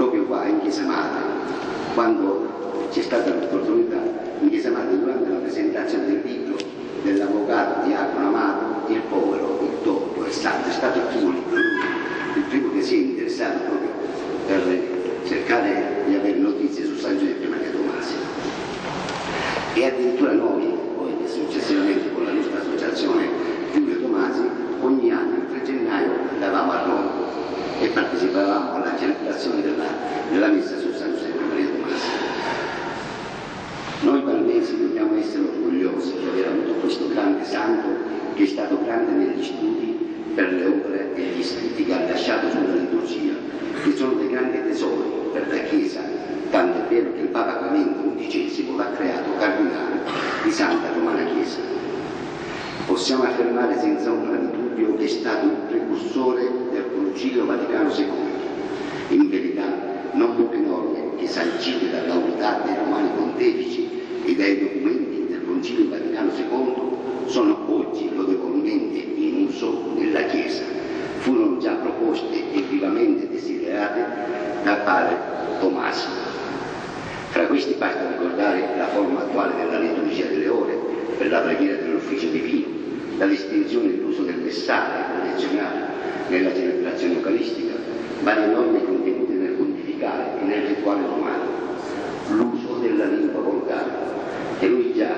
proprio qua in Chiesa Madre, quando c'è stata l'opportunità in Chiesa Madre durante la presentazione del libro dell'avvocato Diacono Amato, il povero, il torto, il santo, è stato il primo libro, il primo che si è interessato proprio per cercare di avere notizie su San Giuseppe Maria Tomasi. E addirittura noi, poi successivamente con la nostra associazione Tomasi, ogni anno il 3 gennaio andavamo a Roma e partecipavamo alla celebrazione della, della messa su San Giuseppe Maria Tomasi. Noi palmesi dobbiamo essere orgogliosi di aver avuto questo grande santo che è stato grande negli studi per le opere e gli scritti che ha lasciato sulla liturgia, che sono dei grandi tesori per la Chiesa, tanto è vero che il Papa Clemente XI l'ha creato cardinale di Santa Romana Chiesa. Possiamo affermare senza ombra di dubbio che è stato il precursore del Concilio Vaticano II. In verità, non poche norme che sancite dall'autorità dei romani pontefici e dai documenti del Concilio Vaticano II sono oggi lodevolmente in uso nella Chiesa. Furono già proposte e vivamente desiderate da padre Tommaso. Fra questi basta ricordare la forma attuale della liturgia delle ore per la preghiera dell'ufficio divino, la distinzione dell'uso del messaggio condizionale nella celebrazione eucaristica, varie norme contenute nel pontificale e nel rituale romano, l'uso della lingua volgare, che lui già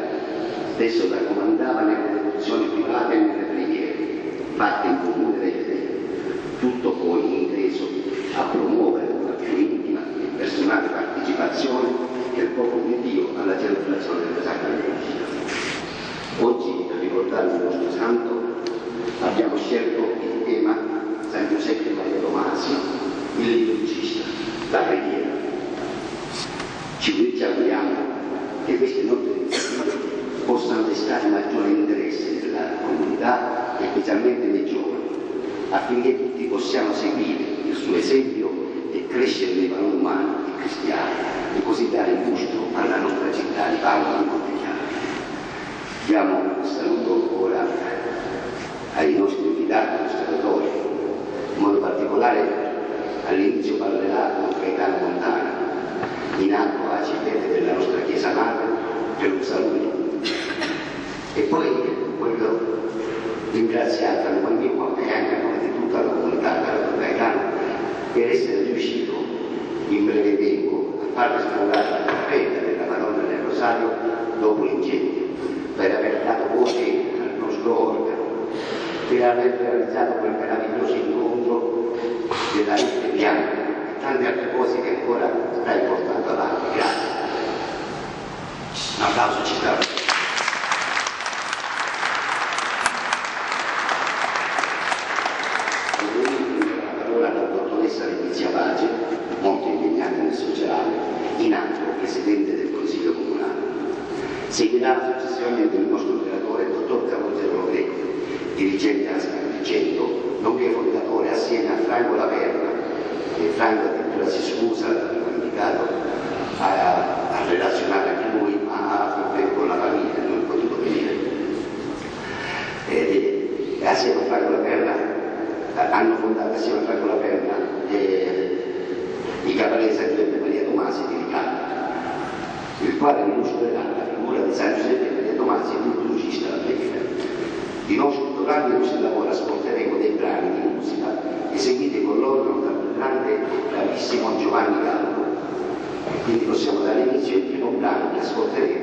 spesso raccomandava nelle devozioni private e nelle preghiere, fatte in comune dai fedeli, tutto poi inteso a promuovere una più intima e personale partecipazione del popolo di Dio alla celebrazione della Sacra Liturgia. Oggi, per ricordare il nostro santo, abbiamo scelto il tema San Giuseppe Maria Tomasi, il liturgista, la preghiera. Ci, ci auguriamo che queste nostre iniziative possano destare maggiore interesse della comunità specialmente nei giovani, affinché tutti possiamo seguire il suo esempio e crescere nei valori umani e cristiani e così dare lustro alla nostra città di Paolo di Montechiaro. Diamo un saluto ora ai nostri invitati, osservatori, in modo particolare all'inizio parlerà con Gaetano Montana, in atto arcivete della nostra Chiesa Madre, per un saluto. E poi voglio ringraziare a nome mio e anche a nome di tutta la comunità del Gaetano per essere riuscito in breve tempo a far restaurare la cappella della Madonna del Rosario dopo l'incendio, per aver dato voce al nostro organo, per aver realizzato quel meraviglioso incontro della rete bianca e tante altre cose che ancora stai portando avanti. Grazie. Un applauso ci sta. Allora la dottoressa Letizia Pace, molto impegnata nel sociale, in atto presidente del Consiglio Comunale. Successivamente il nostro relatore, il dottor Calogero Greco, dirigente ASCA Agrigento, nonché fondatore assieme a Franco Laverna, e Franco addirittura si scusa, l'abbiamo invitato a, a relazionare anche lui, ma con la famiglia non è potuto venire. Ed assieme a Franco La Perla hanno fondato assieme a Franco La Perla eh, i Cavalieri San Giuseppe e Maria Tomasi di Riccardo, il quale illustrerà la figura di San Giuseppe e Maria Tomasi l'introducista alla preghiera. Di nostro totale così lavoro ascolteremo dei brani di musica eseguiti con l'organo dal grande bravissimo Giovanni Gallo. Quindi possiamo dare inizio al primo brano che ascolteremo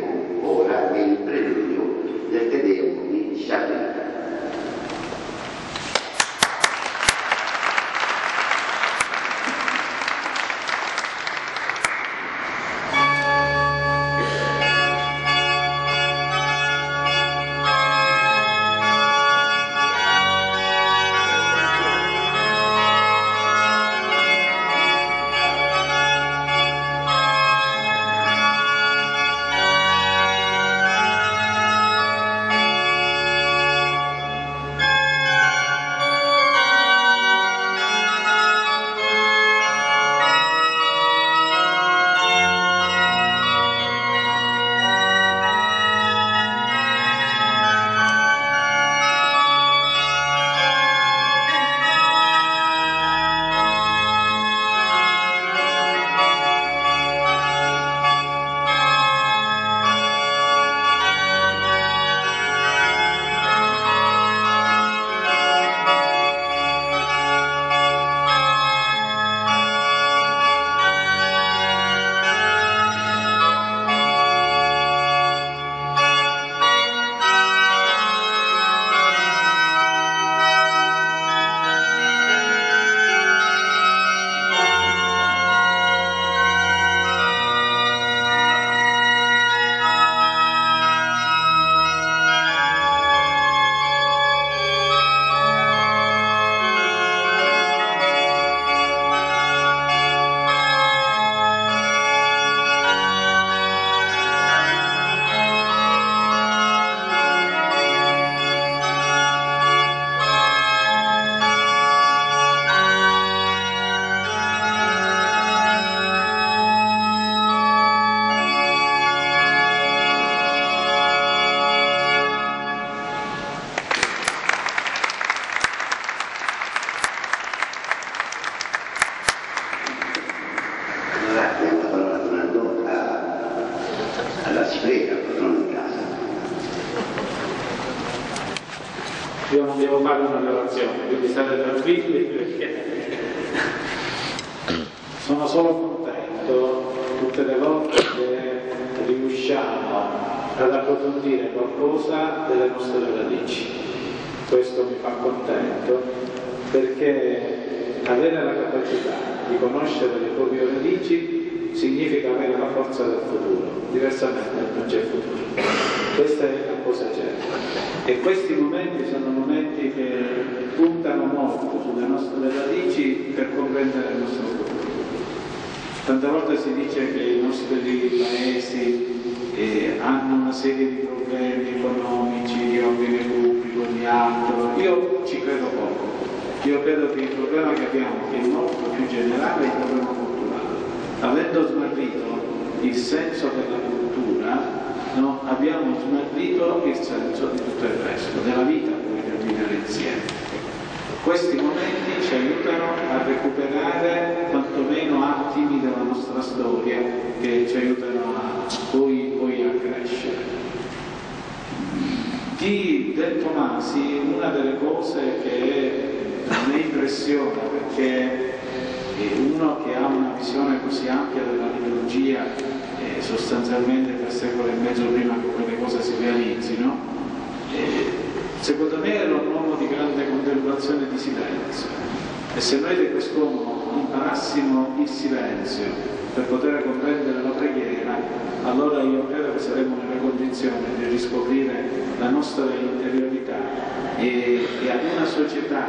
Io non devo fare una relazione, quindi state tranquilli perché sono solo contento tutte le volte che riusciamo ad approfondire qualcosa delle nostre radici. Questo mi fa contento perché avere la capacità di conoscere le proprie radici significa avere la forza del futuro, diversamente non c'è futuro. Questa è cosa certa. E questi momenti sono momenti che puntano molto sulle nostre radici per comprendere il nostro futuro. Tante volte si dice che i nostri paesi eh, hanno una serie di problemi economici, di ordine pubblico, di altro. Io ci credo poco. Io credo che il problema che abbiamo, che è molto più generale, è il problema culturale. Avendo smarrito il senso della cultura, no, abbiamo smarrito il senso di tutto il resto, della vita che dobbiamo vivere insieme. Questi momenti ci aiutano a recuperare quantomeno attimi della nostra storia che ci aiutano a, poi, poi a crescere. Di Del Tomasi una delle cose che mi impressiona perché uno che ha una visione così ampia della liturgia eh, sostanzialmente per secolo e mezzo prima che quelle cose si realizzino, eh, secondo me era un uomo di grande contemplazione e di silenzio. E se noi di quest'uomo imparassimo il silenzio per poter comprendere la preghiera, allora io credo che saremmo nelle condizioni di riscoprire la nostra interiorità e, e ad una società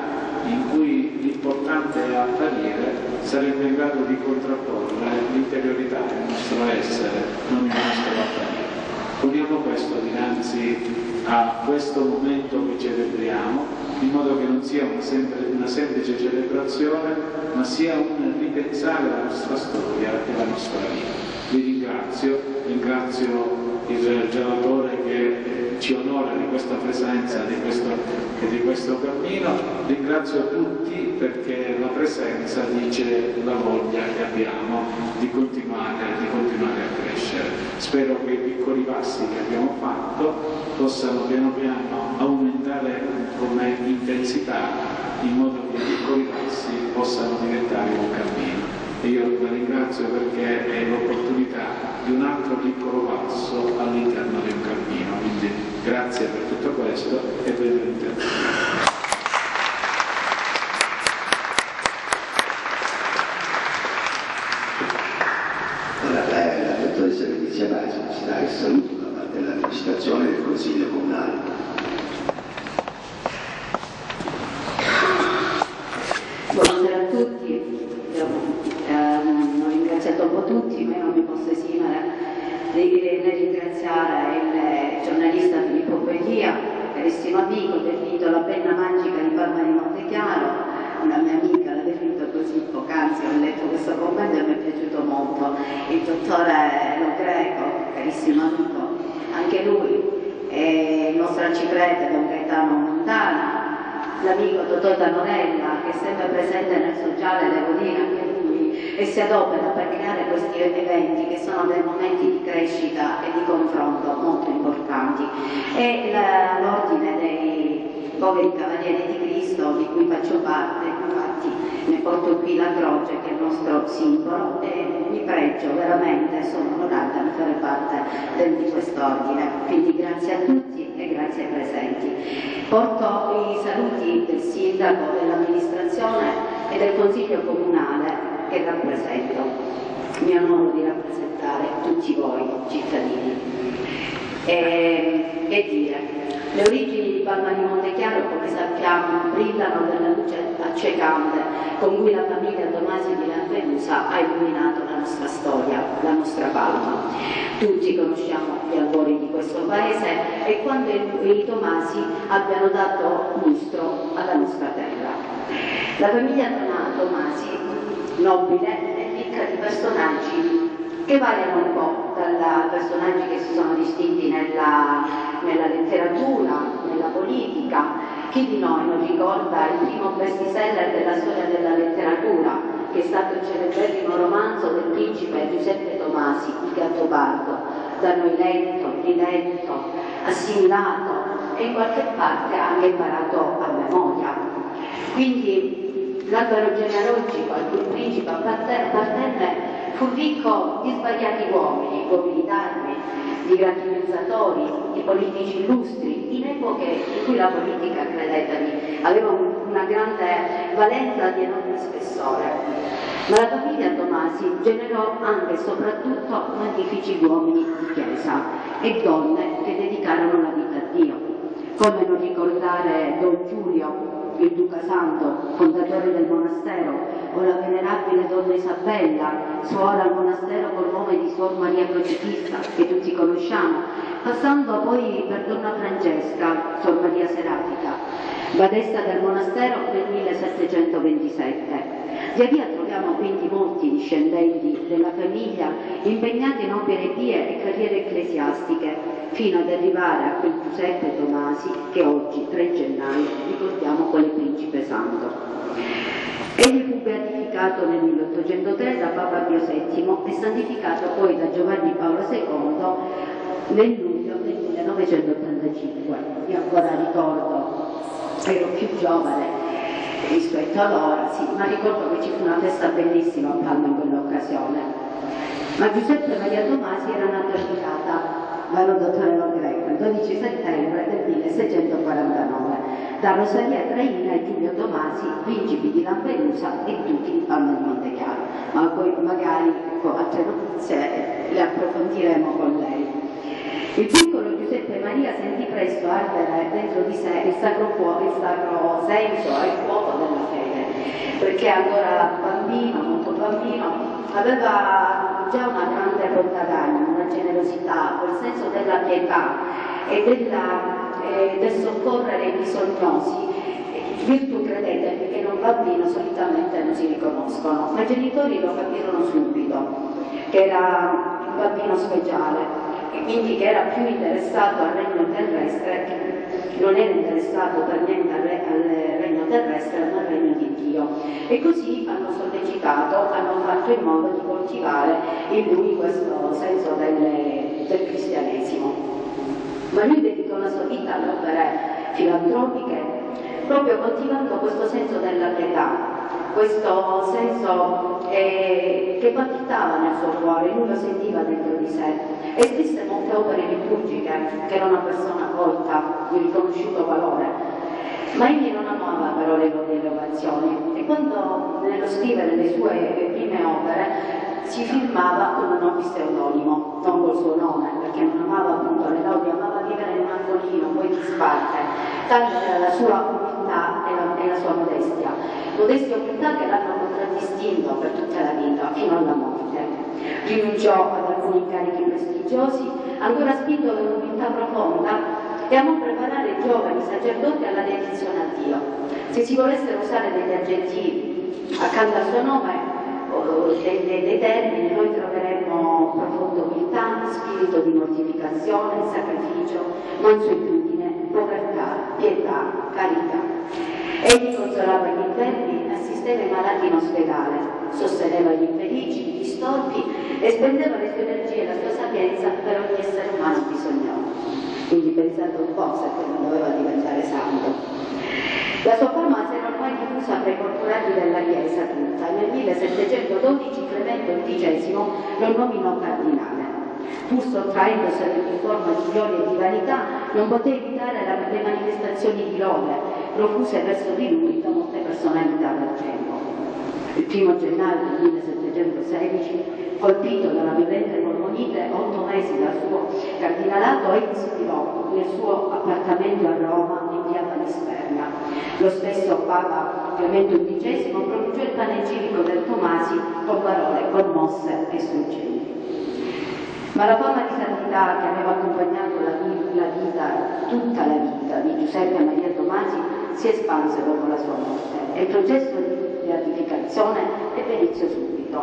in cui l'importante è apparire, saremmo in grado di contrapporre l'interiorità del nostro essere, non il nostro apparire. Poniamo questo dinanzi a questo momento che celebriamo, in modo che non sia una, sempre- una semplice celebrazione, ma sia un ripensare la nostra storia e la nostra vita. Vi ringrazio, ringrazio il relatore che ci onora di questa presenza di questo, e di questo cammino. Ringrazio tutti perché la presenza dice la voglia che abbiamo di continuare, di continuare a crescere. Spero che i piccoli passi che abbiamo fatto possano piano piano aumentare come intensità in modo che i piccoli passi possano diventare un cammino. E io la ringrazio perché è l'opportunità di un altro piccolo passo all'interno di un cammino. Quindi grazie per tutto questo e benvenuti a tutti. Ora, la, la dottoressa Letizia Basi ci dà il saluto da parte dell'amministrazione del Consiglio Comunale. Buonasera a tutti, Io, ehm, ho ringraziato un po' tutti, ma io non mi posso esimere nel ringraziare il giornalista Filippo Beglia, carissimo amico, definito la penna magica di Parma di Montechiaro, una mia amica l'ha definito così poc'anzi, ho letto questo commento e mi è piaciuto molto, il dottore Lo Greco, carissimo amico, anche lui, è il nostro arciprete Don Gaetano Montana, l'amico Totò Tanorella che è sempre presente nel sociale, devo dire anche lui, e si adopera creare questi eventi che sono dei momenti di crescita e di confronto molto importanti. E l'ordine dei poveri cavalieri di Cristo di cui faccio parte, infatti ne porto qui la croce che è il nostro simbolo e mi pregio veramente, sono onorata di fare parte di quest'ordine. Quindi grazie a tutti e grazie ai presenti. Porto i saluti del sindaco, dell'amministrazione e del consiglio comunale che rappresento. Mi onoro di rappresentare tutti voi cittadini. E, che dire, le origini di Palma di Montechiaro, come sappiamo, brillano della luce accecante con cui la famiglia Tomasi di Lampedusa ha illuminato la nostra storia, la nostra Palma. Tutti conosciamo gli albori di questo paese e quanto i, Tomasi abbiano dato lustro alla nostra terra. La famiglia Toma- Tomasi, nobile, ricca di personaggi che variano un po' da personaggi che si sono distinti nella, nella letteratura, nella politica. Chi di noi non ricorda il primo bestseller della storia della letteratura, che è stato il celeberrimo romanzo del principe Giuseppe Tomasi, Il Gattopardo, da noi letto, riletto, assimilato e in qualche parte anche imparato a memoria. Quindi l'albero genealogico al cui principe appartenne fu ricco di svariati uomini, uomini d'armi, di grandi pensatori, di politici illustri, in epoche in cui la politica, credetemi, aveva un- una grande valenza di enorme spessore. Ma la famiglia Tomasi generò anche e soprattutto magnifici uomini di chiesa e donne che dedicarono la vita a Dio. Come non ricordare Don Giulio, il Duca Santo, fondatore del monastero, o la venerabile donna Isabella, suora al monastero col nome di Suor Maria Crocifissa, che tutti conosciamo, passando poi per donna Francesca, Suor Maria Serafita, badessa del monastero nel 1727. Via via troviamo quindi molti discendenti della famiglia impegnati in opere pie e carriere ecclesiastiche, fino ad arrivare a quel Giuseppe Tomasi che oggi, 3 gennaio, ricordiamo quale principe santo. Egli fu beatificato nel 1803 da Papa Pio VII e santificato poi da Giovanni Paolo II nel luglio del 1985. Io ancora ricordo, ero più giovane rispetto ad ora, sì, ma ricordo che ci fu una festa bellissima a Palma in quell'occasione. Ma Giuseppe Maria Tomasi era nato a Licata, Vano Dottore Lo Greco, il 12 settembre del 1649, da Rosalia Traina e Giulio Tomasi, principi di Lampedusa e duchi di Palma di Montechiaro. Ma poi magari ecco, altre notizie le approfondiremo con lei. Il piccolo Giuseppe Maria sentì presto ardere dentro di sé il sacro fuoco, il sacro senso e fuoco della fede, perché ancora bambino, molto bambino, aveva già una grande bontà d'animo, generosità, quel senso della pietà e della, eh, del soccorrere i bisognosi, virtù credete che in un bambino solitamente non si riconoscono, ma i genitori lo capirono subito, che era un bambino speciale e quindi che era più interessato al regno terrestre, non era interessato per niente al, re, al regno terrestre, ma al regno di Dio. E così hanno sollecitato, hanno fatto in modo di coltivare in lui questo senso del, del cristianesimo. Ma lui dedicò la sua vita alle opere filantropiche proprio coltivando questo senso della pietà, questo senso eh, che palpitava nel suo cuore, lui lo sentiva dentro di sé. E scrisse molte opere liturgiche che era una persona colta, di riconosciuto valore. Ma egli non amava però le lode e ovazioni e quando nello scrivere le sue prime opere si firmava con un nome pseudonimo, non col suo nome, perché non amava appunto le lodi, amava vivere in un angolino, poi di sparte, tale era la sua umiltà e la, e la sua modestia. Modestia e umiltà che l'hanno contraddistinto per tutta la vita, fino alla morte. Rinunciò ad alcuni incarichi prestigiosi, ancora spinto da un'umiltà profonda e amò preparare i giovani sacerdoti alla dedizione a Dio. Se si volessero usare degli aggettivi accanto al suo nome, dei, dei, dei termini, noi troveremmo profonda umiltà, spirito di mortificazione, sacrificio, mansuetudine, povertà, pietà, carità. Egli consolava gli infermi, assisteva i malati in ospedale, sosteneva gli infelici, gli storpi e spendeva le sue energie e la sua sapienza per ogni essere umano bisognoso. Quindi pensate un po' se non doveva diventare santo. La sua fama si era ormai diffusa tra i corporati della Chiesa tutta e nel 1712 Clemente XI lo nominò cardinale. Pur sottraendosi ad ogni forma di gloria e di vanità, non poté evitare le manifestazioni di lode profuse verso di lui da molte personalità del tempo. Il primo gennaio del 1716, colpito dalla violenta polmonite, otto mesi dal suo cardinalato, egli ispirò nel suo appartamento a Roma in via Panisperna. Lo stesso Papa Clemente XI pronunciò il panegirico del Tomasi con parole commosse e struggenti. Ma la fama di santità che aveva accompagnato la vita, tutta la vita di Giuseppe Maria Tomasi si espanse dopo la sua morte e il processo di beatificazione ebbe inizio subito.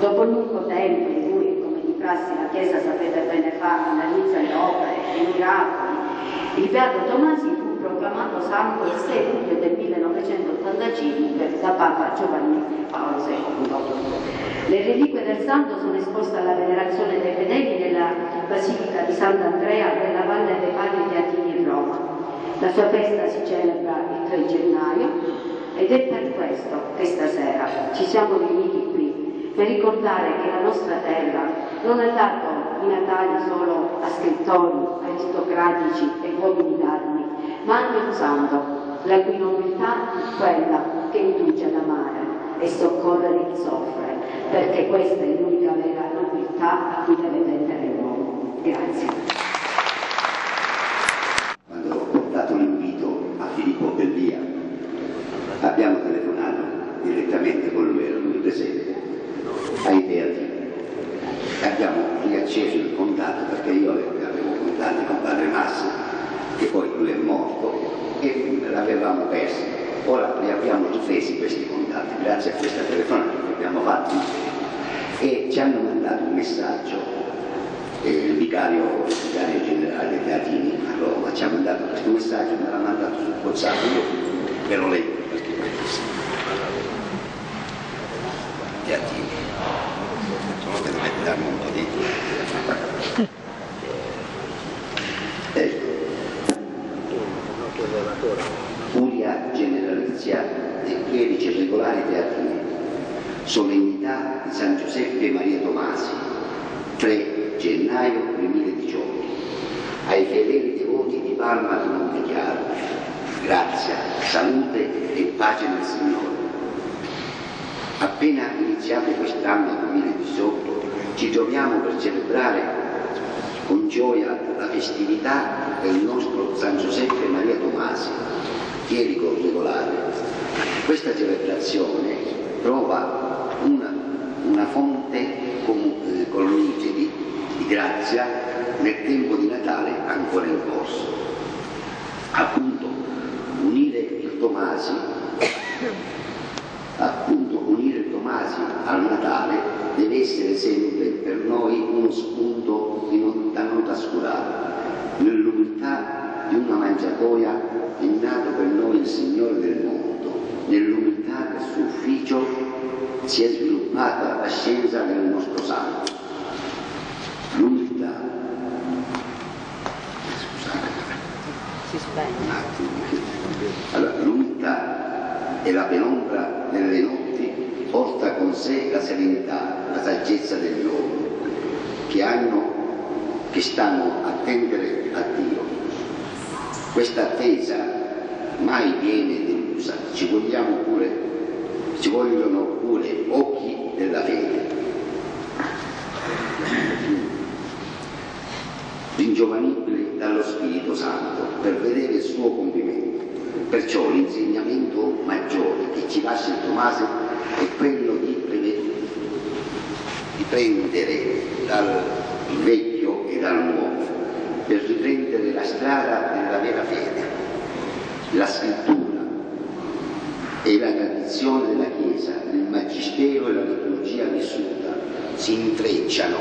Dopo un lungo tempo in cui, come di prassi, la Chiesa sapete bene fare, analizza le opere e i miracoli, il Beato Tomasi fu proclamato santo il 6 luglio del 1985 da Papa Giovanni Paolo II. Le reliquie del santo sono esposte alla venerazione dei fedeli nella Basilica di Sant'Andrea della Valle dei Padri Teatini in Roma. La sua festa si celebra il 3 gennaio ed è per questo che stasera ci siamo riuniti qui, per ricordare che la nostra terra non ha dato i Natali solo a scrittori, aristocratici e uomini d'armi, ma anche un santo, la cui nobiltà è quella che induce ad amare e soccorrere chi soffre perché questa è l'unica vera nobiltà a cui deve tendere l'uomo. Grazie. Quando ho portato l'invito a Filippo Bellia, abbiamo telefonato direttamente con lui, era lui presente, ai teatri. Abbiamo riacceso il contatto perché io avevo contatti con Padre Massa, che poi lui è morto, e l'avevamo perso. Ora li abbiamo difesi questi contatti, grazie a questa telefonata che abbiamo fatto e ci hanno mandato un messaggio, eh, il, vicario, il vicario generale Teatini a Roma ci ha mandato questo messaggio, me l'ha mandato sul WhatsApp, io ve lo leggo perché Teatini, devo mettermi un po' di... Ecco. Furia generalizia dei clerici regolari teatrini solennità di San Giuseppe Maria Tomasi, 3 gennaio 2018, ai fedeli devoti di Palma di Montechiaro, grazia, salute e pace nel Signore. Appena iniziato quest'anno 2018, ci troviamo per celebrare con gioia la festività del nostro San Giuseppe Maria Tomasi, chierico regolare. Questa celebrazione trova una, una fonte colonnige di, di grazia nel tempo di Natale ancora in corso. Appunto, unire il Tomasi, appunto, unire Tomasi al Natale deve essere sempre per noi uno spunto di non, da venuto a scolare, nell'umiltà di una mangiatoia è nato per noi il Signore del mondo, nell'umiltà del suo ufficio si è sviluppata la scienza del nostro santo. L'umiltà, scusate, Si. Allora, l'umiltà e la penombra delle notti porta con sé la serenità, la saggezza degli uomini che hanno, che stanno a tendere a Dio. Questa attesa mai viene delusa, ci vogliamo pure, ci vogliono pure occhi della fede. ringiovanibili dallo Spirito Santo per vedere il suo compimento. Perciò l'insegnamento maggiore che ci lascia Tommaso è quello di prendere dal vecchio e dal nuovo per riprendere la strada della vera fede. La scrittura e la tradizione della Chiesa, il magistero e la liturgia vissuta si intrecciano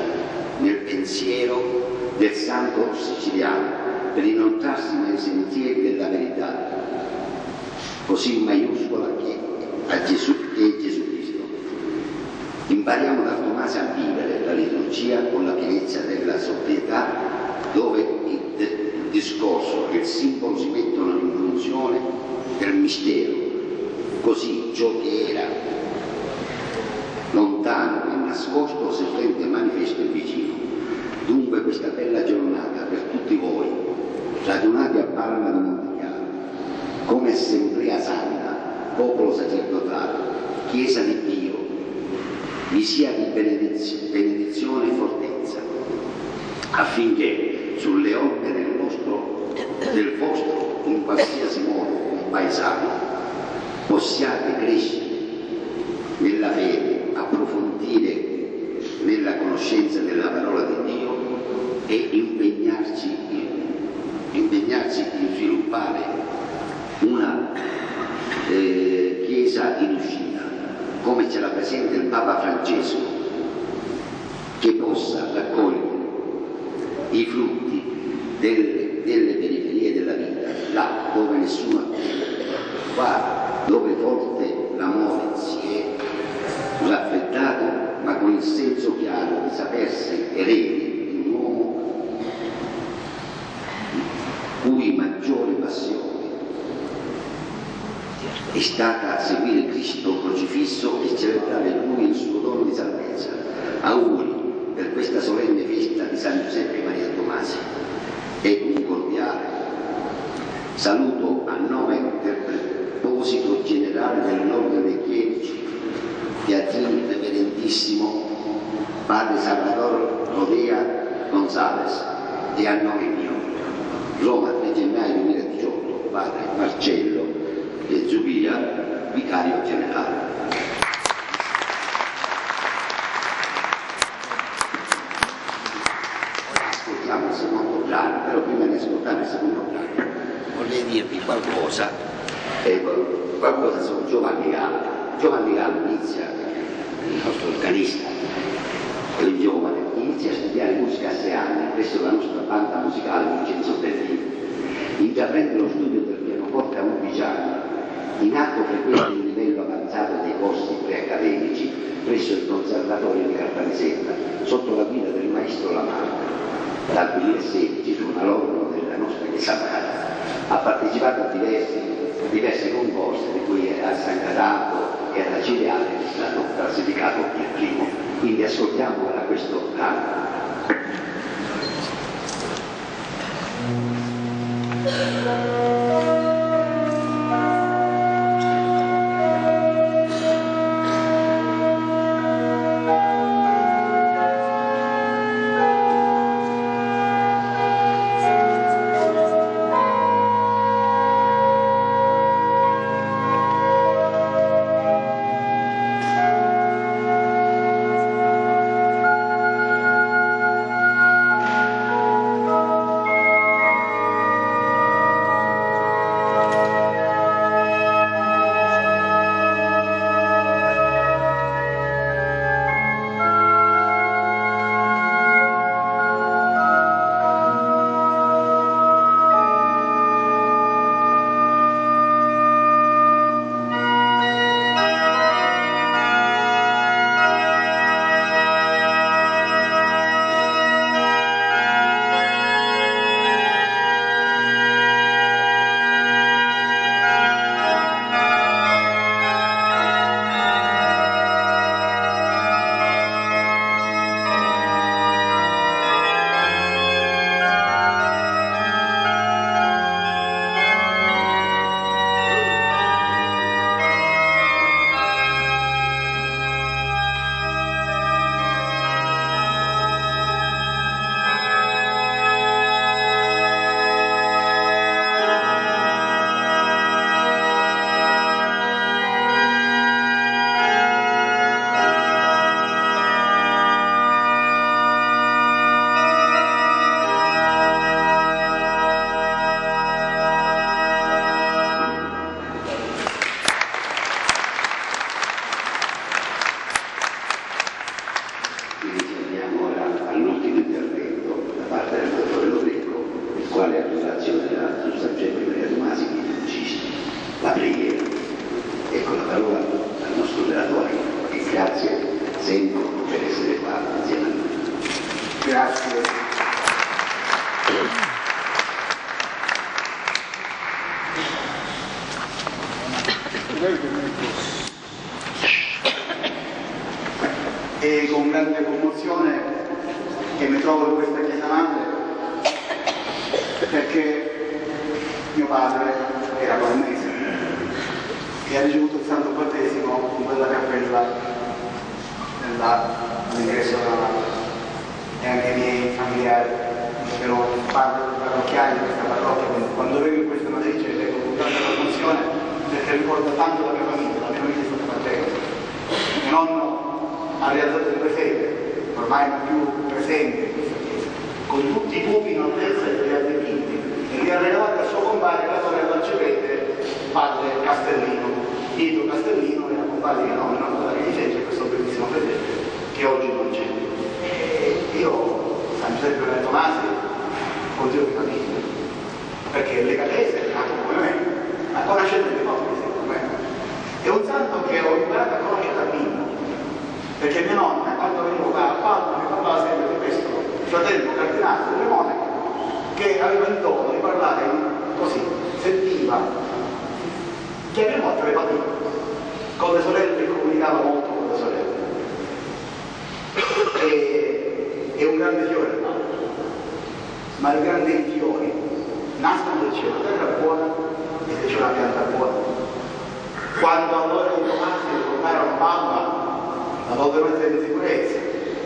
nel pensiero del santo siciliano per inoltrarsi nei sentieri della verità, così maiuscola che, a Gesù, che è Gesù Cristo. Impariamo da Tommaso a vivere la liturgia con la pienezza della sobrietà, dove il, discorso e il simbolo si mettono in funzione del mistero, così ciò che era lontano e nascosto si rende manifesto e vicino. Dunque questa bella giornata per tutti voi, radunati a Parma di Montichiaro, come assemblea santa, popolo sacerdotale, Chiesa di Dio, vi sia di benedizio- benedizione e fortezza, affinché sulle orme del vostro, del vostro, in qualsiasi modo, compaesano, possiate crescere nella fede, approfondire nella conoscenza della parola di Dio e impegnarci in, impegnarci in sviluppare una eh, Chiesa in uscita, come ce la presenta il Papa Francesco, che possa raccogliere i frutti delle, delle periferie della vita, là dove nessuno attende, qua dove forte l'amore si è raffreddato, ma con il senso chiaro di sapersi eredi di un uomo cui maggiore passione è stata seguire Cristo crocifisso e celebrare in lui il suo dono di salvezza. Auguri per questa solenne festa di San Giuseppe Maria Tomasi e un cordiale saluto a nome del preposito generale dell'ordine dei chierici, Teatrini Reverendissimo Padre Salvador Rodea Gonzales e a nome mio. Roma 3 gennaio 2018, Padre Marcello e Zubia, Vicario Generale. Ora ascoltiamo il secondo brano, però prima di ascoltare il secondo brano vorrei dirvi qualcosa, ecco, qualcosa su Giovanni Gallo. Giovanni Gallo inizia, il nostro organista, il giovane, inizia a studiare musica a sei anni presso la nostra musicale Vincenzo Bellini. Intraprende lo studio del pianoforte a 11 anni, in atto frequenta il livello avanzato dei corsi preaccademici presso il Conservatorio di Caltanissetta, sotto la guida del maestro Lamarca. Dal 2016 torna l'organo della nostra Chiesa. Ha partecipato a diversi, diversi concorsi, di cui a San Cadato e alla Cileale, che stato classificato il primo. Quindi ascoltiamo ora questo brano. Thank you. E ha ricevuto il santo battesimo in quella cappella all'ingresso della madre e anche i miei familiari erano parrocchiali di questa parrocchia quando in questa matrice vengo con tanta commozione perché ricorda tanto la mia famiglia, la mia famiglia è stata fratelli. Mio nonno ha realizzato due sede, ormai non più presente con tutti i pupi in altezza e gli altri e li ha regalati al suo compare, la sorella Arcipete, padre Castellino. Tito Castellino era mio nonno, nonno della che fece questo bellissimo fedele, che oggi non c'è. E io, San Giuseppe Re Tomasi, consiglio di famiglia, perché le catese, nato come me, ma conoscete le cose come me. È un santo che ho imparato a conoscere da bimbo, perché mia nonna, quando venivo qua a Padova, mi parlava sempre di questo fratello cardinale delle monache, che aveva il dono di parlare così, sentiva aveva morto le patine, con le sorelle comunicava molto con le sorelle. E, è un grande fiore, ma i grandi fiori nascono del cielo, la terra buona e c'è una pianta buona. Quando allora i tomati tornarono a Palma, la potevano mettere in sicurezza,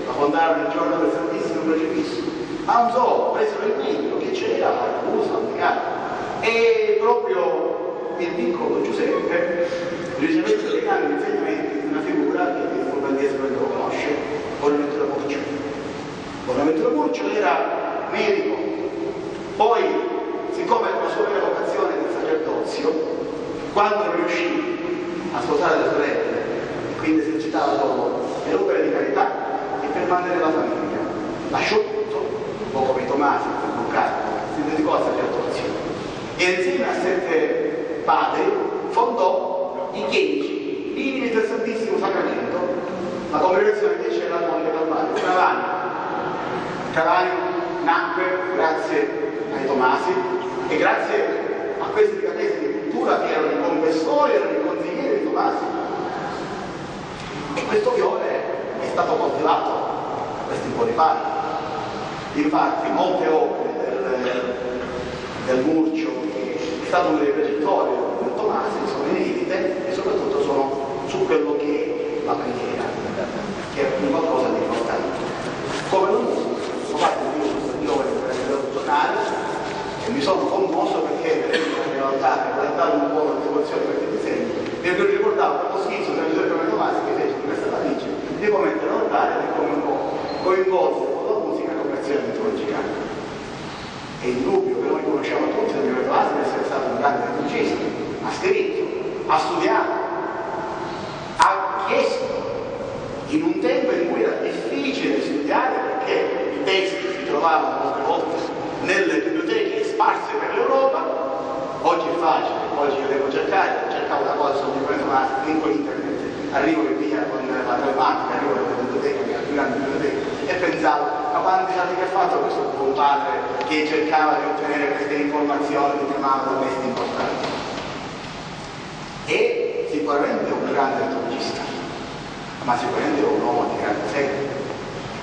la fondarono il giorno del Santissimo Crocifisso. Ma non so, presero il meglio che c'era, usa, e proprio il piccolo Giuseppe ricevette dei grandi insegnamenti di una figura che il Fulvandesimo lo conosce, Bonaventura Murcio. Bonaventura Murcio era medico, poi siccome la sua vera vocazione del sacerdozio, quando riuscì a sposare le sorelle e quindi esercitava solo le opere di carità e per mantenere la famiglia, lasciò tutto, un po' come i Tomasi, per Luca, si dedicò al sacerdozio e insieme a sette padri fondò i chierici, minimi del Santissimo Sacramento, la congregazione che c'era al Monte Calvario, Cravani. Cravani nacque grazie ai Tomasi e grazie a questi catesi di cultura che erano i confessori, erano i consiglieri di Tomasi. E questo fiore è stato coltivato da questi buoni padri. Infatti molte opere del, del Murcio, è stato un repertorio del Tomasi, sono inedite e soprattutto sono su quello che è la preghiera, che è un qualcosa di importante. Come la musica, ho fatto io questo giovane per il giornale e mi sono commosso perché in realtà guardavo un po' la devozione per questi disegni e mi ricordavo quello schizzo tra Giuseppe Tomasi che fece di questa radice di come l'altare e come un po' coinvolse con la musica come azione liturgica. È indubbio che noi conosciamo tutti Giuseppe Tomasi per essere stato un grande liturgista, ha scritto, ha studiato, ha chiesto in un tempo in cui era difficile studiare perché i testi si trovavano molte volte nelle biblioteche sparse per l'Europa, oggi è facile, oggi io devo cercare, cercavo una cosa sul libro ma linko internet, arrivo in via con la telematica, arrivo alla biblioteca, la più grande biblioteca, e pensavo, ma quanti anni che ha fatto questo buon padre che cercava di ottenere queste informazioni che chiamavano questi importanti? E sicuramente un grande liturgista, ma sicuramente un uomo di grande fede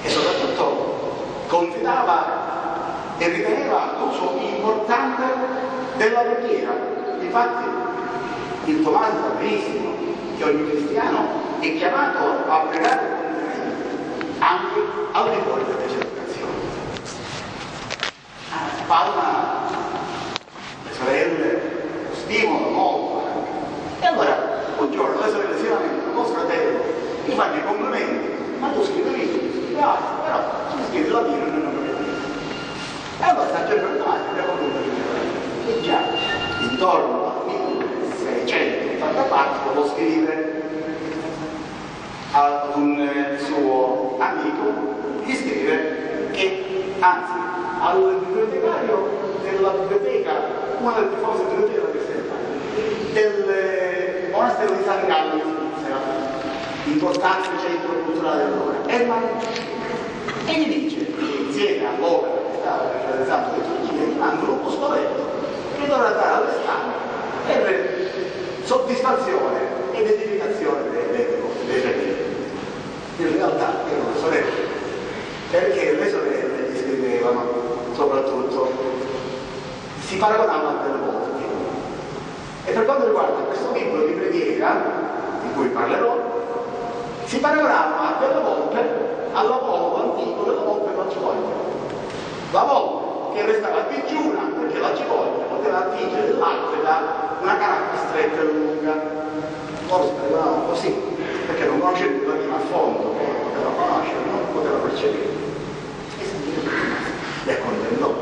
e soprattutto confidava e riteneva l'uso importante della preghiera. Infatti il Tommaso sa benissimo che ogni cristiano è chiamato a pregare fuori delle celebrazioni. Palma le sorelle lo stimolano molto. E allora un giorno le sorelle si lamentano, lo fratello gli fanno i complimenti, ma tu scrivi libri, grazie, però tu scrivi la Bibbia non lo e allora San Giorgio Tommaso abbiamo avuto che già intorno al 1684 lo scrive ad un suo amico, anzi, al bibliotecario della biblioteca, una delle più famose biblioteche del, monastero di San Gallo in Svizzera, importante centro culturale dell'ora. E, ma, e gli dice, insieme all'opera che stava realizzando le Turchie, gli manda un postoletto che dovrà dare alle stampe per soddisfazione e identificazione dei, dei, dei fratelli. In realtà erano le sorelle, perché le sorelle gli scrivevano soprattutto, si paragonavano a delle volte. E per quanto riguarda questo libro di preghiera, di cui parlerò, si paragonavano a delle volte alla volpe antico della volpe con la volpe che restava digiuna perché la cipoglia poteva attingere dell'acqua da una caracca stretta e lunga. Loro si paragonavano così, perché non conoscendo la vita a fondo, che poteva conoscere, non poteva percepire. E San le accontentò.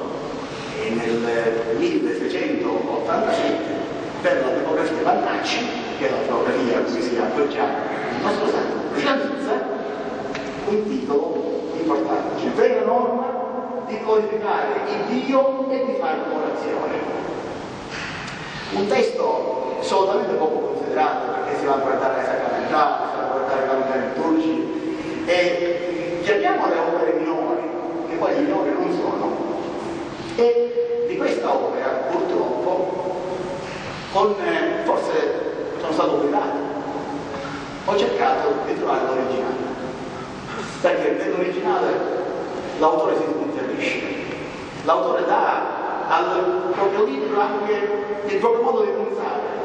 E nel 1687, per la demografia Vannacci, che è la teografia a cui si appoggiava il nostro santo, realizza un titolo importante, cioè vera norma di glorificare il Dio e di fare orazione. Un testo assolutamente poco considerato perché si va a guardare ai sacramentali, si va a guardare ai calendari liturgici e chiamiamo le opere minori, che poi minori non sono. E di questa opera, purtroppo, con, eh, forse sono stato obbligato, ho cercato di trovare l'originale, perché nell'originale l'autore si sbizzarrisce, l'autore dà al proprio libro anche il proprio modo di pensare.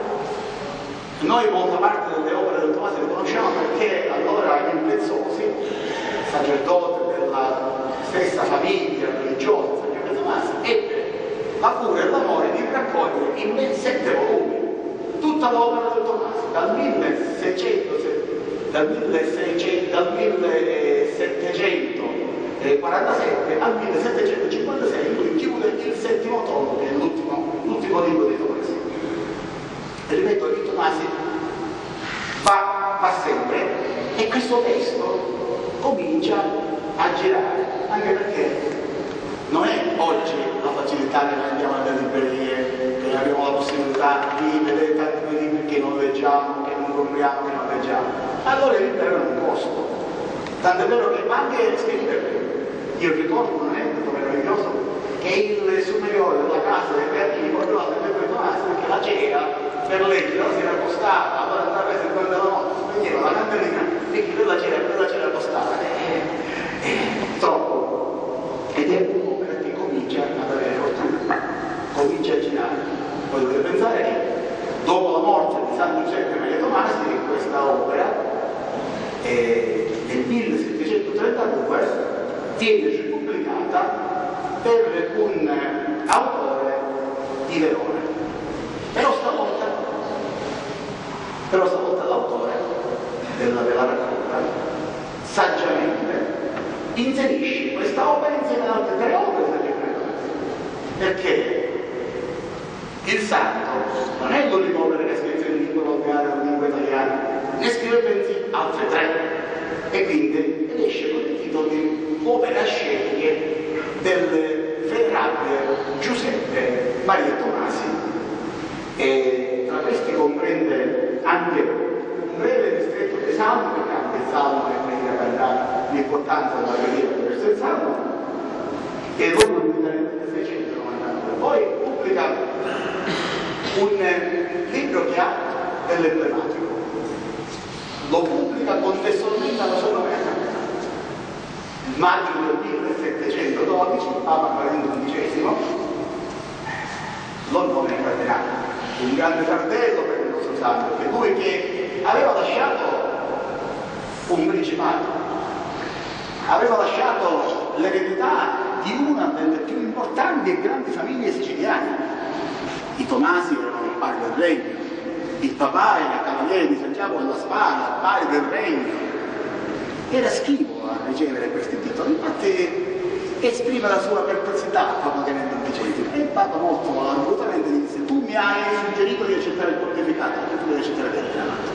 Noi molta parte delle opere del Tommaso le conosciamo perché allora il Pezzosi, sacerdote della stessa famiglia religiosa, Giovanni Tommaso, ebbe la cura e l'amore di raccogliere in ben sette volumi tutta l'opera dal 1600, dal 1600, dal 1747 al 1756, lui chiude il settimo tomo, che è l'ultimo, l'ultimo libro di Tomasi. E ripeto, il Tomasi va, va sempre e questo testo comincia a girare, anche perché non è oggi la facilità che noi andiamo alle librerie, che abbiamo la possibilità di vedere tanti libri che non leggiamo, che compriamo, che non leggiamo. Allora libri erano un costo. Tant'è vero che anche scrivere. Io ricordo un aneddoto meraviglioso che il superiore della casa dei Beatini portava sempre per Tommaso perché la cera per leggere si era accostata, allora andava a prendere la notte, spegneva la candelina e chi quella cera, quella cera accostata. Eh, eh, troppo. Ed è un'opera che comincia ad avere fortuna, comincia a girare. Voi dovete pensare che dopo la morte di San Giuseppe Maria Tomasi, questa opera eh, nel 1732 viene pubblicata per un autore di Verona. Però stavolta, però stavolta l'autore della, della raccolta saggiamente inserisce questa opera insieme ad altre tre opere. Perché il santo non è che scrive in lingua volgare o in lingua italiana, ne scrive bensì altre tre. E quindi esce con il titolo di Opera sceglie del venerabile Giuseppe Maria Tomasi. E tra questi comprende anche un breve distretto di Salmo, perché anche il Salmo è l'importanza della preghiera verso il Salmo, e dopo il 1699. Poi pubblica un libro che ha dell'emblematico. Lo pubblica contestualmente alla sua nomea Il maggio del 1712, Papa Valentino XI lo nomina cardinale. Un grande fratello per il nostro santo, perché lui che aveva lasciato un principato, aveva lasciato l'eredità di una delle più importanti e grandi famiglie siciliane. I Tomasi erano il pari del regno, il papà era cavaliere di Santiago della Spada, pari del regno. Era schivo a ricevere questi titoli, infatti esprime la sua perplessità Papa Clemente XII. E il Papa molto argutamente disse, tu mi hai suggerito di accettare il pontificato, tu devi accettare il cardinalato.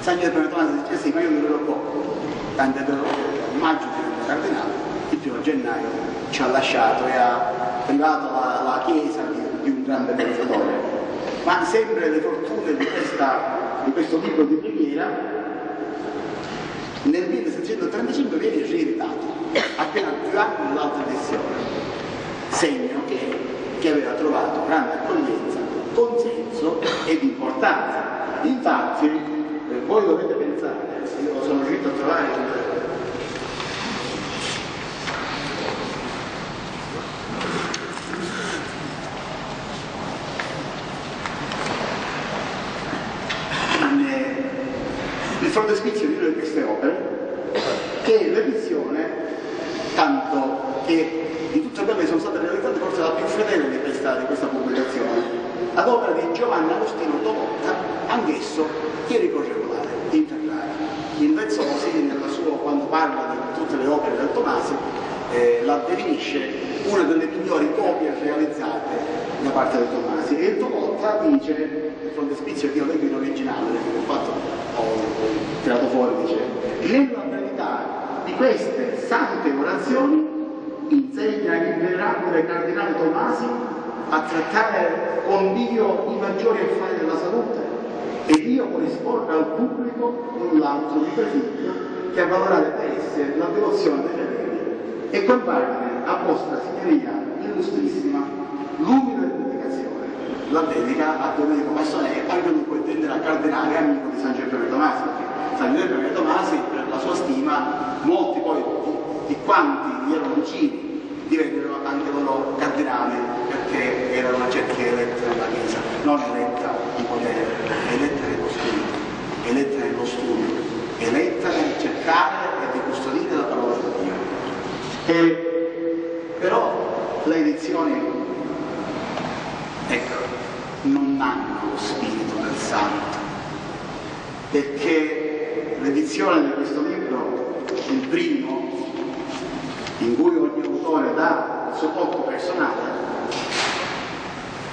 San Giovanni Tomasi dice sì, ma io durerò poco, tanto è vero che a maggio diventa cardinale, il primo gennaio ci ha lasciato e ha privato la, la Chiesa di, di un grande pensatore. Ma sempre le fortune di questa di questo libro di preghiera, nel 1735 viene rieditato, appena più anni nell'altra edizione, segno che, che aveva trovato grande accoglienza, consenso ed importanza. Infatti, eh, voi dovete pensare, io sono riuscito a trovare il frontespizio di una di queste opere, che l'edizione, tanto che di tutte quelle che sono state realizzate forse la più fedele di questa, di questa pubblicazione, ad opera di Giovanni Agostino Tomotta, anch'esso chierico regolare, interrare. Il Vezzosi, nella sua, quando parla di tutte le opere del Tomasi, eh, la definisce una delle migliori copie realizzate da parte del Tomasi e il Tomotta dice, il frontespizio che io leggo in originale, ho fatto, ho tirato fuori, dice, nella verità di queste sante orazioni insegna il cardinale Tomasi a trattare con Dio i maggiori affari della salute e Dio esporre al pubblico null'altro di prefitto che a valorare per esse la devozione fedeli e compagine a vostra signoria illustrissima l'umile dedicazione la dedica a Domenico Massone e anche lui può intendere a cardinale amico di San Giuseppe Tomasi. San Giuseppe Tomasi per la sua stima molti poi di, di quanti erano vicini divennero anche loro cardinali perché erano una cerchia eletta nella Chiesa non eletta di potere eletta nello spirito eletta nello studio eletta nel cercare e di custodire la parola di Dio e, però le edizioni ecco non hanno lo spirito del santo perché l'edizione di questo libro il primo in cui ogni autore dà il suo tocco personale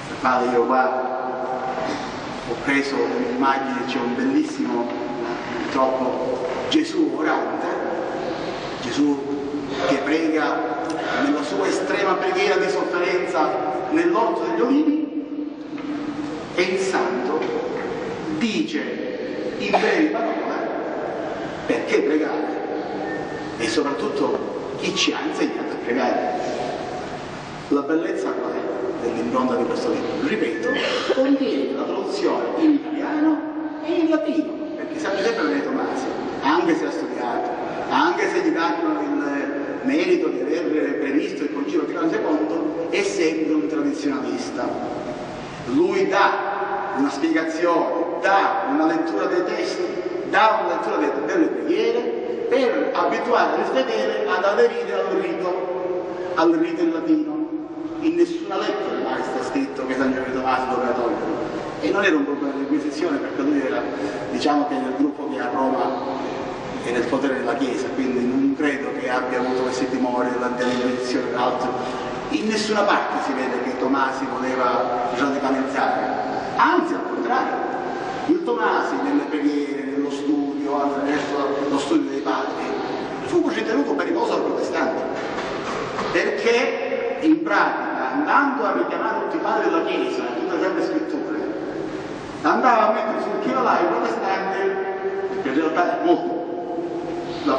per quale io qua ho preso un'immagine c'è un bellissimo purtroppo Gesù orante Gesù che prega nella sua estrema preghiera di sofferenza nell'orto degli olivi e il santo dice in brevi parole perché pregare e soprattutto chi ci ha insegnato a pregare. La bellezza qual è dell'impronta di questo libro? Ripeto, contiene la traduzione in italiano e in latino, perché San Giuseppe Maria Tomasi, anche se ha studiato, anche se gli danno il merito di aver previsto il Concilio Vaticano II, è sempre un tradizionalista. Lui dà una spiegazione, dà una lettura dei testi, dà una lettura delle preghiere per abituare il fedele ad aderire al rito, al rito in latino. In nessuna lettera mai sta scritto che San Giovanni Tommaso doveva toglierlo. E non era un problema di inquisizione perché lui era, diciamo che nel gruppo che a Roma è nel potere della Chiesa, quindi non credo che abbia avuto questi timori dell'inquisizione o altro. In nessuna parte si vede che Tomasi voleva radicalizzare, anzi al contrario, il Tomasi nelle preghiere, nello studio, attraverso lo studio dei padri, fu ritenuto pericoloso al protestante, perché in pratica, andando a richiamare tutti i padri della Chiesa, tutte le sante scritture, andava a mettere sul chilo là i protestanti, che in realtà è molto, la,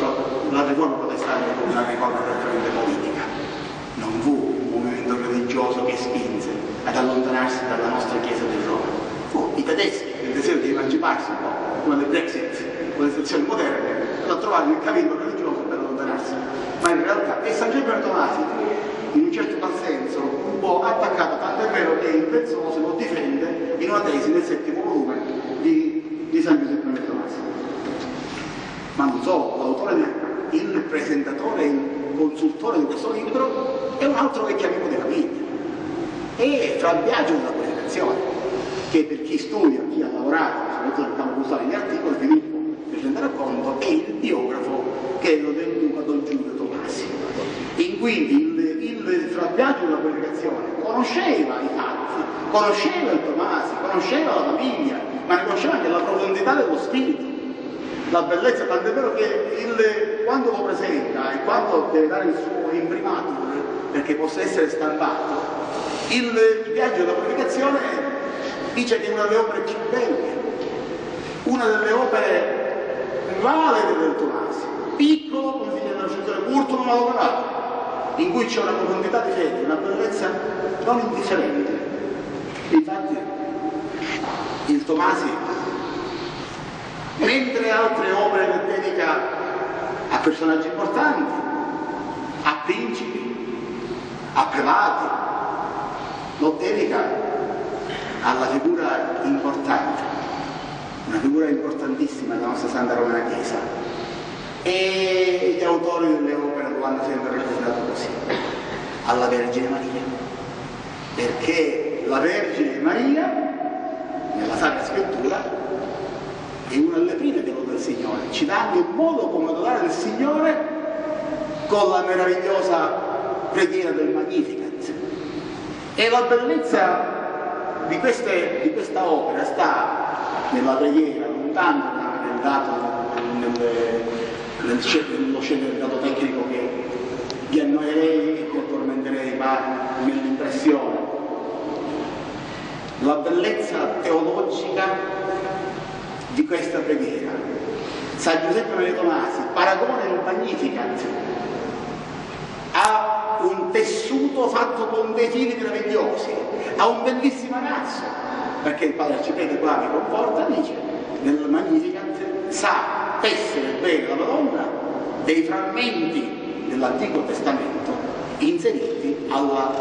la riforma protestante fu una riforma prettamente politica, non fu un movimento religioso che spinse ad allontanarsi dalla nostra Chiesa di Roma, fu i tedeschi, il desiderio di emanciparsi un po', come le Brexit, con le sezioni moderne, per trovare il cavillo religioso per allontanarsi. Ma in realtà, e San Giovanni Tomasi, in un certo senso, un po' attaccato, tanto è vero che il Pezzoso lo difende in una tesi nel settimo volume di, di San Giuseppe Tomasi. Ma non solo, l'autore, il presentatore, il consultore di questo libro è un altro vecchio amico di famiglia. E fra il viaggio della purificazione che per chi studia, chi ha lavorato, soprattutto nel campo culturale negli articoli, Filippo vi renderà conto, è il biografo che è lo del Duca Don Giulio Tomasi. In cui il, il Frabbiaggio della purificazione conosceva i fatti, conosceva il Tomasi, conosceva la famiglia, ma conosceva anche la profondità dello spirito, la bellezza, tant'è vero che il, quando lo presenta e quando deve dare il suo imprimatur perché possa essere stampato, il viaggio della purificazione dice che è una delle opere più belle, una delle opere valide del Tomasi, piccolo, come si nella scrizione, curto non lavorato, in cui c'è una profondità di fede, una bellezza non indifferente. Infatti il Tomasi, mentre altre opere le dedica a personaggi importanti, a principi, a prelati, lo dedica alla figura importante, una figura importantissima della nostra Santa Romana Chiesa. E gli autori delle opere lo hanno sempre ricordato così, alla Vergine Maria, perché la Vergine Maria, nella Sacra Scrittura, è una delle prime devoti del Signore, ci dà anche un modo come adorare il Signore con la meravigliosa preghiera del Magnificat. E la bellezza di, queste, di questa opera sta nella preghiera, non tanto nel dato, nel, nel, nello scendere del dato tecnico che vi annoierei e vi addormenterei, ma nell'impressione. La bellezza teologica di questa preghiera. San Giuseppe Maria Tomasi paragona il Magnificat a un tessuto fatto con dei fili meravigliosi, a un bellissimo arazzo, perché il padre arciprete qua mi conforta, dice, nel Magnificat sa tessere bene la Madonna dei frammenti dell'Antico Testamento inseriti alla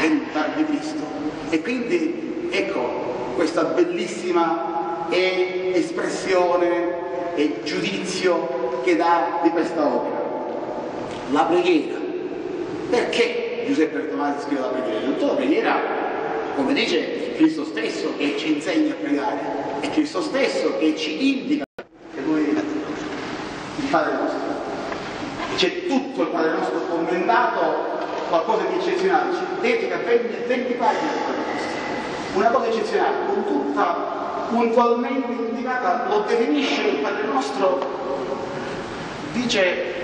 venuta di Cristo. E quindi ecco questa bellissima espressione e giudizio che dà di questa opera. La preghiera perché Giuseppe Tomasi scrive la preghiera? Tutta la preghiera, come dice Cristo stesso, che ci insegna a pregare, è Cristo stesso che ci indica che noi il Padre nostro. C'è tutto il Padre nostro commentato, qualcosa di eccezionale, ci dedica 20, 20 pagine del Padre nostro. Una cosa eccezionale, con tutta puntualmente indicata, lo definisce il Padre nostro, dice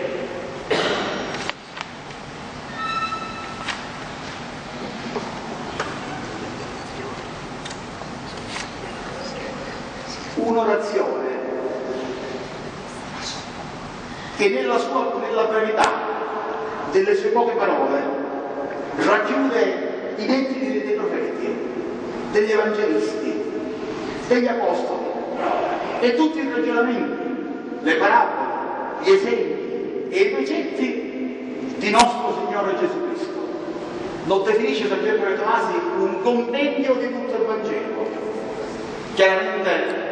un'orazione che nella, sua, nella brevità delle sue poche parole racchiude i detti dei profeti, degli evangelisti, degli apostoli e tutti i ragionamenti, le parabole, gli esempi e i precetti di nostro Signore Gesù Cristo. Lo definisce San Giorgio Tomasi un compendio di tutto il Vangelo. Chiaramente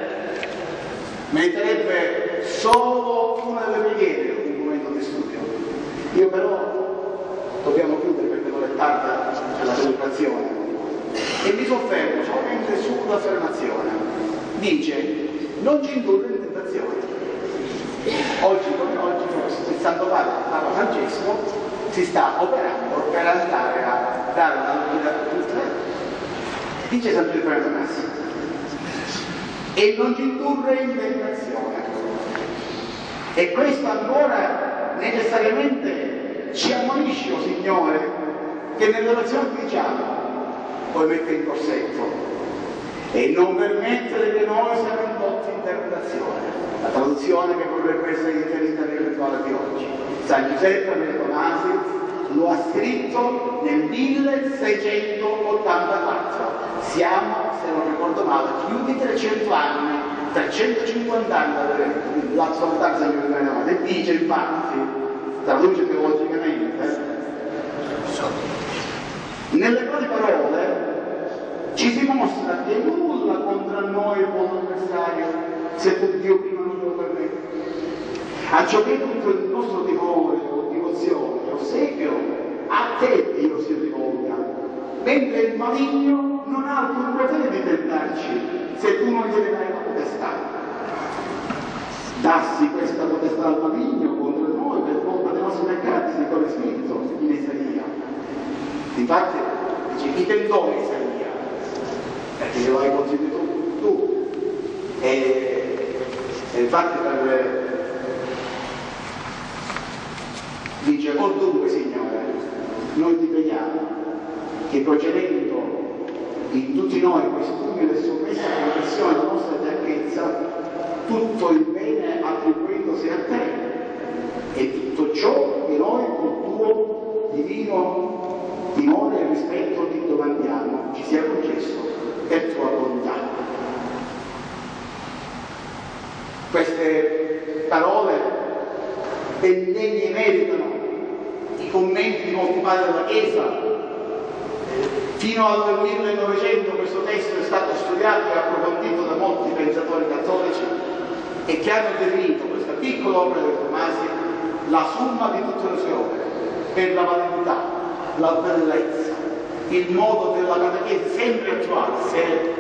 meriterebbe solo una delle preghiere un momento di studio. Io però dobbiamo chiudere perché non è tarda la celebrazione e mi soffermo solamente sull'affermazione. Dice, non ci indurre in tentazione. Oggi come oggi il Santo Padre, Papa Francesco, si sta operando per andare a dare una vita dice San Giuseppe Tomasi e non ci indurre in tentazione e questo ancora necessariamente ci ammonisce, oh Signore, che nell'orazione diciamo poi mette in corsetto e non permettere che noi siamo indotti in tentazione. La traduzione che potrebbe essere inserita nel rituale di oggi. San Giuseppe Maria Tomasi lo ha scritto nel 1684. Siamo, se non ricordo male, più di 300 anni, 350 anni dalla Giuseppe Maria Tomasi. E dice infatti, traduce teologicamente, nelle quali parole ci si mostra che nulla contro noi è buon avversario se tu Dio prima non lo permette. A ciò che tutto il nostro timore o devozione o a te Dio si rivolga, mentre il maligno non ha alcun potere di tentarci se tu non gliene dai la potestà. Dassi questa potestà al maligno contro noi per colpa dei nostri peccati, si come scritto in Isaia. Infatti, dice, chi tentò Isaia? Perché glielo hai consigliato tu. E, e infatti per, dice, o dunque, Signore, noi ti preghiamo che procedendo in tutti noi questo umile su questa confessione della nostra stanchezza, tutto il bene attribuendosi a te e tutto ciò che noi col divino timore e rispetto ti domandiamo ci sia concesso per tua bontà. Queste parole ben degne meritano i commenti molti padri della Chiesa. Fino al 1900 questo testo è stato studiato e approfondito da molti pensatori cattolici e che hanno definito questa piccola opera di Tomasi la somma di tutte le sue opere, per la validità, la bellezza, il modo della catechesi sempre attuale, se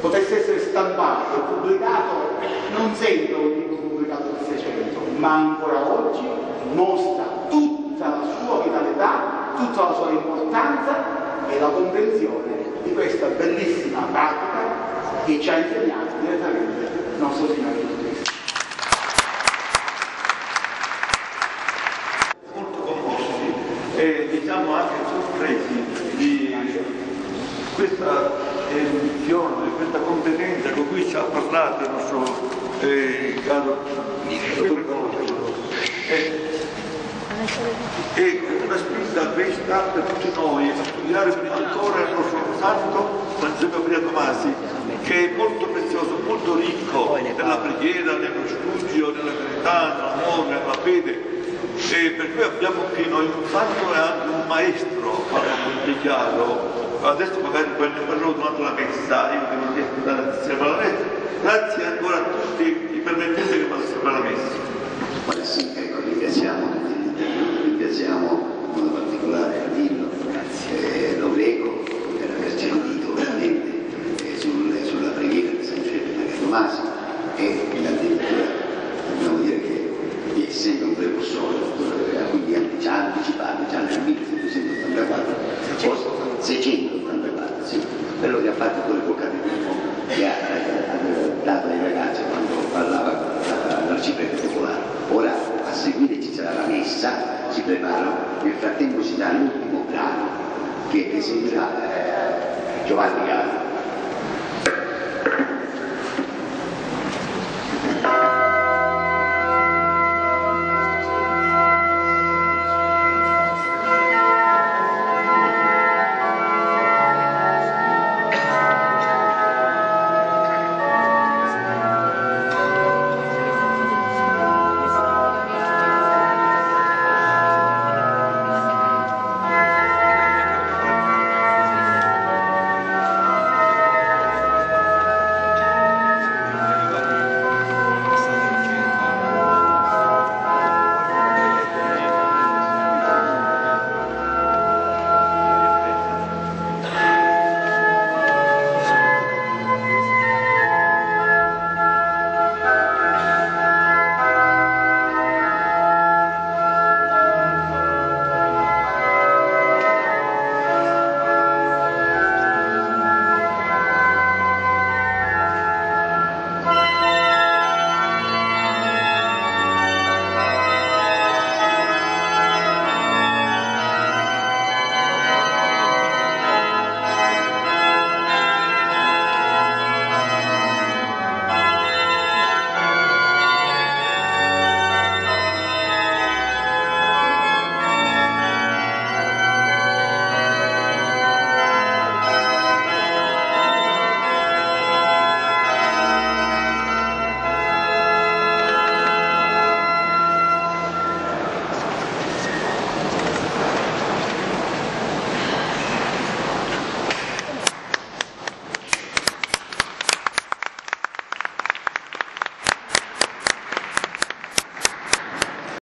potesse essere stampato e pubblicato, non sembra un libro pubblicato nel Seicento, ma ancora oggi mostra tutta la sua vitalità, tutta la sua importanza e la comprensione di questa bellissima pratica che ci ha insegnato direttamente il nostro Signore Gesù Cristo. molto commossi e diciamo anche sorpresi di questa emozione, questa competenza con cui ci ha parlato il nostro eh, caro Colombo. E, una spinta questa per tutti noi a studiare prima ancora il nostro santo Francesco Maria Tomasi, che è molto prezioso, molto ricco nella preghiera, nello studio, nella verità, nell'amore, nella fede. E per cui abbiamo qui noi anche un maestro, molto chiaro. Adesso magari ne parlerò durante la messa, io devo dire andare insieme alla messa. Grazie ancora a tutti, mi permettete che vado insieme alla messa. Ora sì, ecco, ringraziamo tutti ringraziamo in modo particolare Ardillo, eh, lo greco per averci aiutato veramente eh, sul- sulla preghiera di San Maria Tomasi e